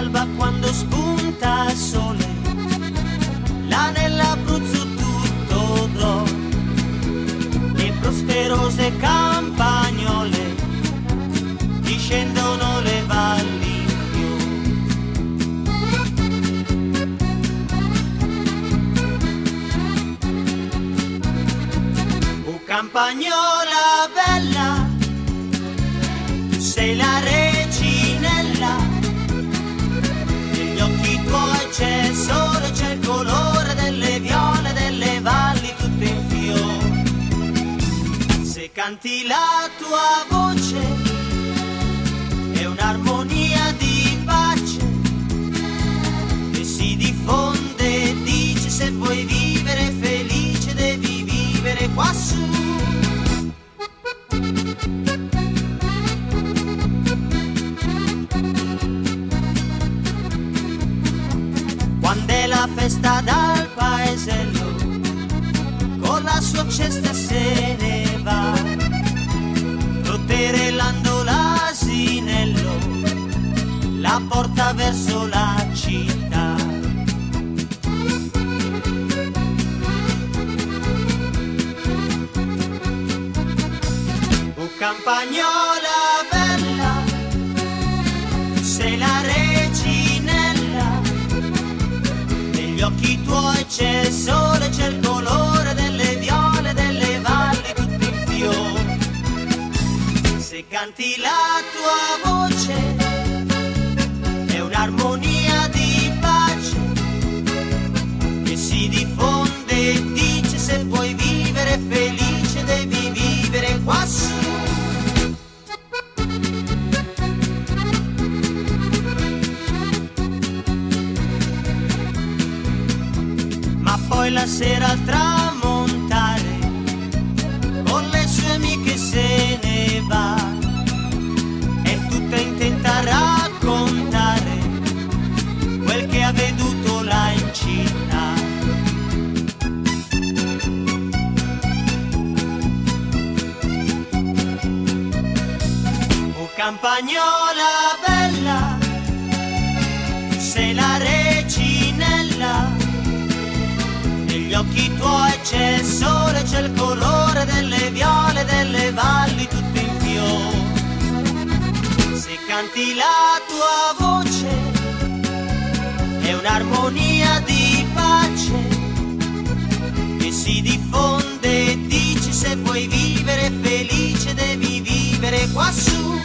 all'alba quando spunta il sole, là nell'Abruzzo tutto d'oro, le prosperose campagnole discendono le valli. Oh, campagnola bella, sei la canti la tua voce è un'armonia di pace che si diffonde, dice se vuoi vivere felice devi vivere quassù. Quando è la festa dal paesello, con la sua cesta se ne va, rotterellando l'asinello, la porta verso la città. Oh campagnola bella, sei la reginella, negli occhi tuoi c'è il Canti la tua voce è un'armonia di pace che si diffonde e dice se vuoi vivere felice devi vivere quassù. ma poi la sera al tramontare con le sue amiche se ne va tutta intenta a raccontare quel che ha veduto là in città. Oh campagnola bella, sei la reginella negli occhi tuoi c'è il sole, c'è il colore canti la tua voce è un'armonia di pace che si diffonde e dice se vuoi vivere felice devi vivere quassù.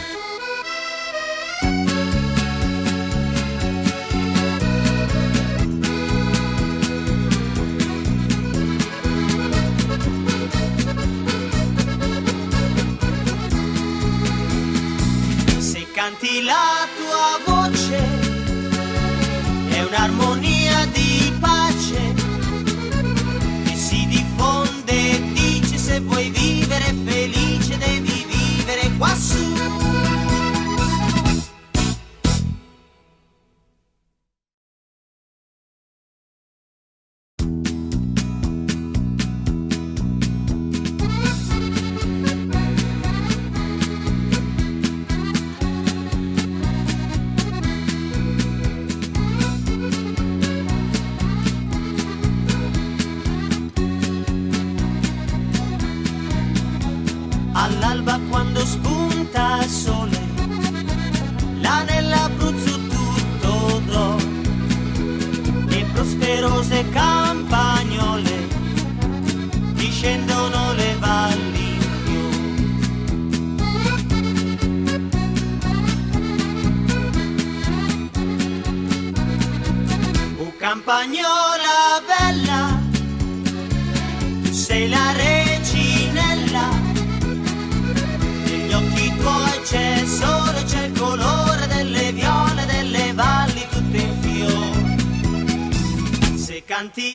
Canti la tua voce. È un'armonia campagnola bella, sei la reginella, negli occhi tuoi c'è il sole, c'è il colore delle viole, delle valli tutte in fiore. Se canti